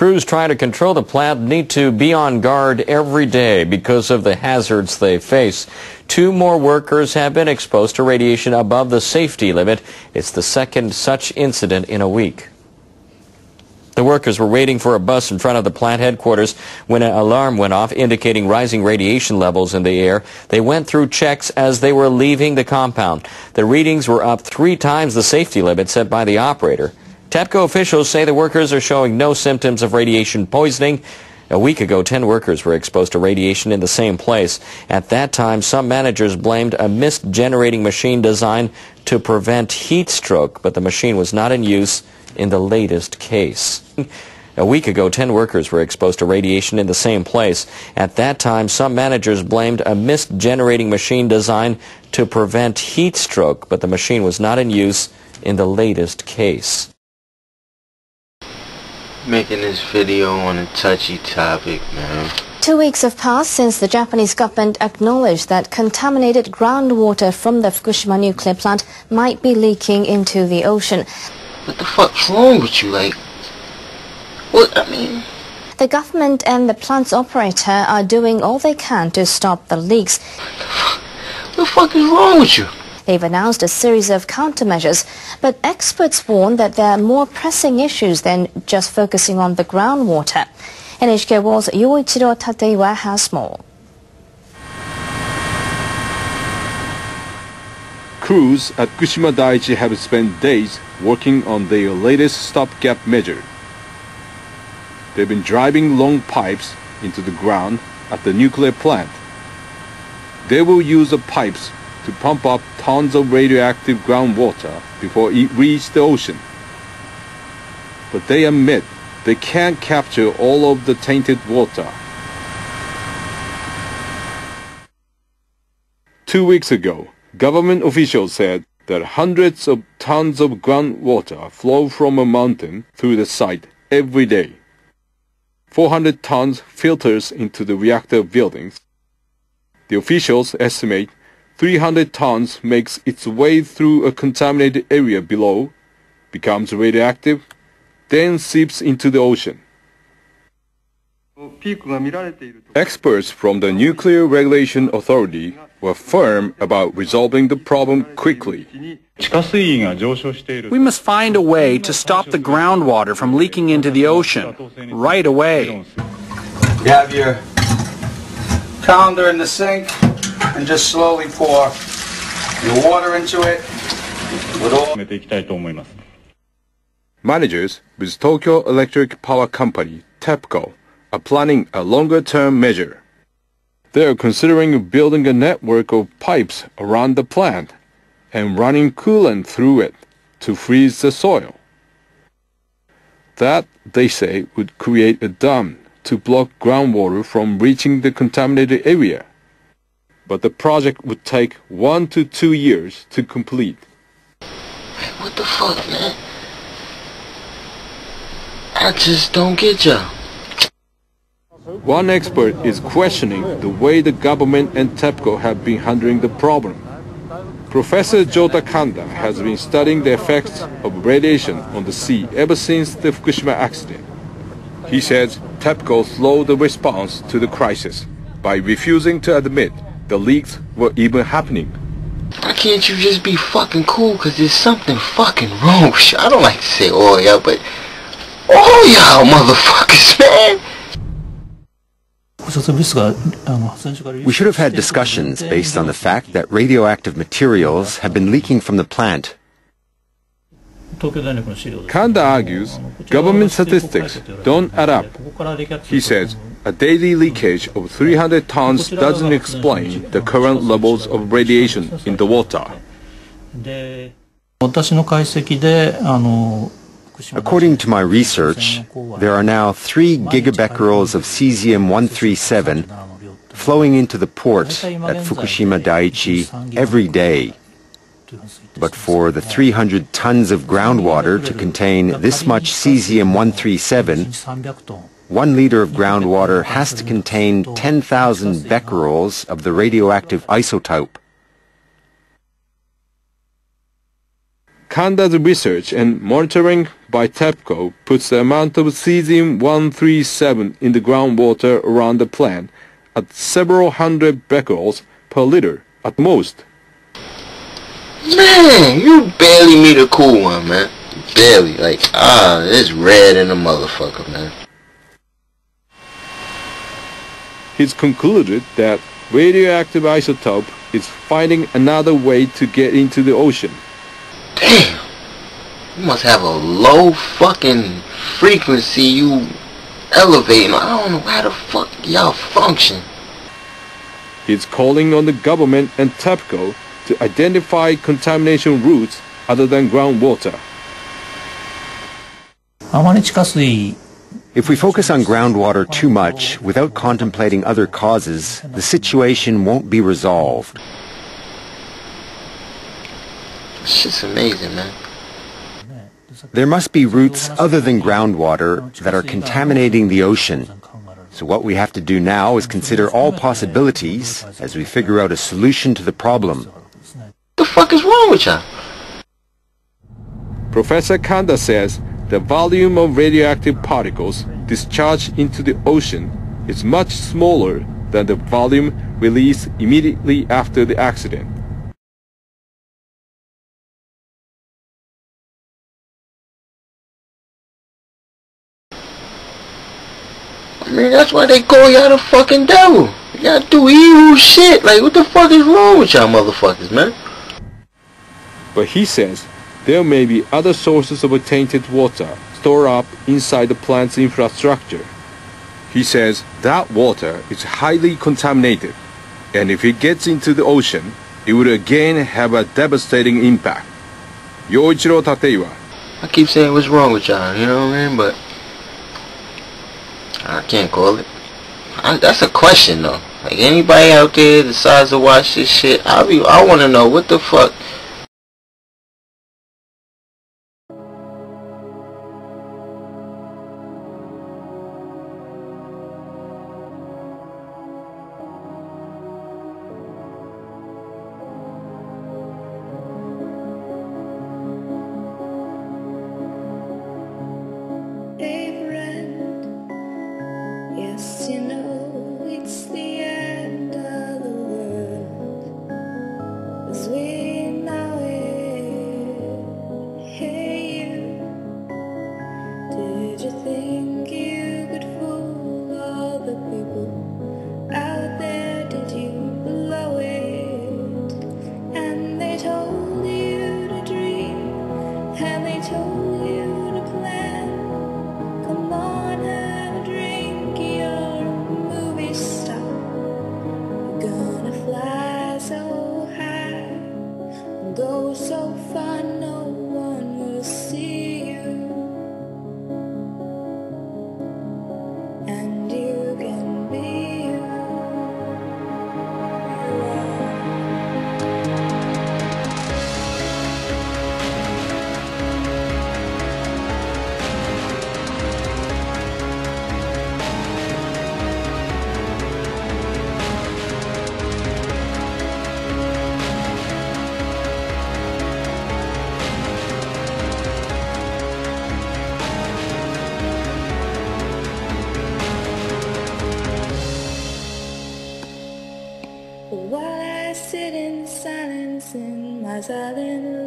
Crews trying to control the plant need to be on guard every day because of the hazards they face. Two more workers have been exposed to radiation above the safety limit. It's the second such incident in a week. The workers were waiting for a bus in front of the plant headquarters when an alarm went off indicating rising radiation levels in the air. They went through checks as they were leaving the compound. The readings were up three times the safety limit set by the operator. TEPCO officials say the workers are showing no symptoms of radiation poisoning. A week ago, 10 workers were exposed to radiation in the same place. At that time, some managers blamed a mist-generating machine designed to prevent heat stroke, but the machine was not in use in the latest case. A week ago, 10 workers were exposed to radiation in the same place. At that time, some managers blamed a mist-generating machine designed to prevent heat stroke, but the machine was not in use in the latest case making this video on a touchy topic, man. Two weeks have passed since the Japanese government acknowledged that contaminated groundwater from the Fukushima nuclear plant might be leaking into the ocean. What the fuck's wrong with you? Like, what, I mean... The government and the plant's operator are doing all they can to stop the leaks. What the fuck is wrong with you? They've announced a series of countermeasures, but experts warn that there are more pressing issues than just focusing on the groundwater. NHK World's Yoichiro Tateiwa has more. Crews at Fukushima Daiichi have spent days working on their latest stopgap measure. They've been driving long pipes into the ground at the nuclear plant. They will use the pipes to pump up tons of radioactive groundwater before it reaches the ocean. But they admit they can't capture all of the tainted water. Two weeks ago, government officials said that hundreds of tons of groundwater flow from a mountain through the site every day. 400 tons filters into the reactor buildings. The officials estimate 300 tons makes its way through a contaminated area below, becomes radioactive, then seeps into the ocean. Experts from the Nuclear Regulation Authority were firm about resolving the problem quickly. We must find a way to stop the groundwater from leaking into the ocean right away. You have your colander in the sink and just slowly pour your water into it with all Managers with Tokyo Electric Power Company, TEPCO, are planning a longer-term measure. They are considering building a network of pipes around the plant and running coolant through it to freeze the soil. That, they say, would create a dam to block groundwater from reaching the contaminated area but the project would take one to two years to complete. What the fuck, man? I just don't get ya. One expert is questioning the way the government and TEPCO have been handling the problem. Professor Jota Kanda has been studying the effects of radiation on the sea ever since the Fukushima accident. He says TEPCO slowed the response to the crisis by refusing to admit the leaks were even happening. Why can't you just be fucking cool? Cause there's something fucking wrong. I don't like to say all y'all, but all y'all motherfuckers, man. We should have had discussions based on the fact that radioactive materials have been leaking from the plant. Kanda argues government statistics don't add up. He says a daily leakage of 300 tons doesn't explain the current levels of radiation in the water. According to my research, there are now 3 gigabecquerels of cesium-137 flowing into the port at Fukushima Daiichi every day. But for the 300 tons of groundwater to contain this much cesium-137, one liter of groundwater has to contain 10,000 becquerels of the radioactive isotope. Kanda's research and monitoring by TEPCO puts the amount of cesium-137 in the groundwater around the plant at several hundred becquerels per liter at most. Man, you barely meet a cool one, man. Barely. Like, ah, it's red in a motherfucker, man. He's concluded that radioactive isotope is finding another way to get into the ocean. Damn. You must have a low fucking frequency you elevating. I don't know how the fuck y'all function. He's calling on the government and TEPCO to identify contamination routes other than groundwater. あまり地下水 If we focus on groundwater too much without contemplating other causes, the situation won't be resolved. Shit's amazing, man. There must be routes other than groundwater that are contaminating the ocean. So what we have to do now is consider all possibilities as we figure out a solution to the problem. The fuck is wrong with y'all? Professor Kanda says the volume of radioactive particles discharged into the ocean is much smaller than the volume released immediately after the accident. I mean, that's why they call y'all the fucking devil. Y'all do evil shit. Like, what the fuck is wrong with y'all motherfuckers, man? But he says there may be other sources of tainted water stored up inside the plant's infrastructure. He says that water is highly contaminated, and if it gets into the ocean, it would again have a devastating impact. Yoichiro Tateiwa, I keep saying what's wrong with y'all, you know what I mean? But I can't call it. I, that's a question though. Like anybody out there decides to watch this shit, I be, I want to know what the fuck.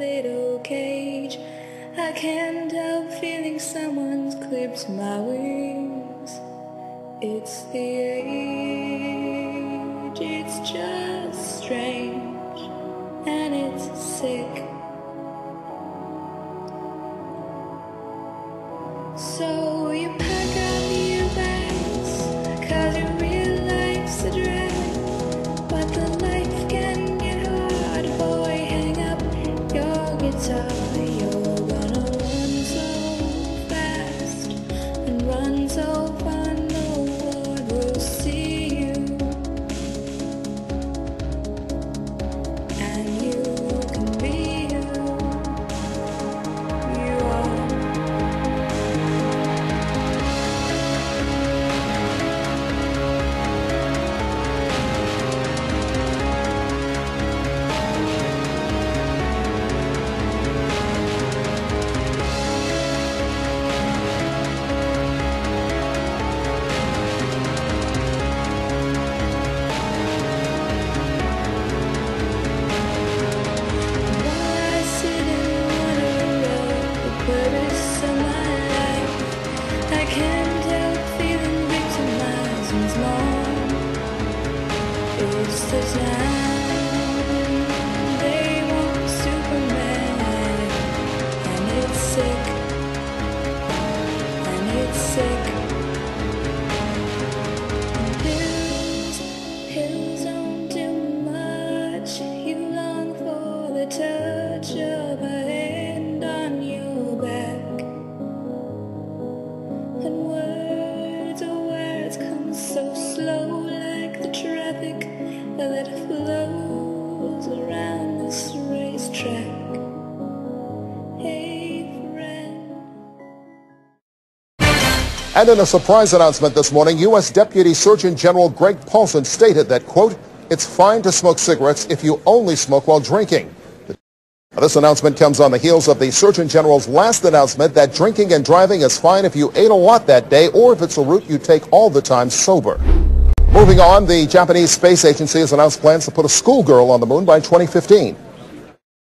Little cage, I can't help feeling someone's clipped my wings. It's the age, it's just strange, and it's sick. used. And in a surprise announcement this morning, U.S. Deputy Surgeon General Greg Paulson stated that, quote, it's fine to smoke cigarettes if you only smoke while drinking. This announcement comes on the heels of the Surgeon General's last announcement that drinking and driving is fine if you ate a lot that day or if it's a route you take all the time sober. Moving on, the Japanese Space Agency has announced plans to put a schoolgirl on the moon by 2015.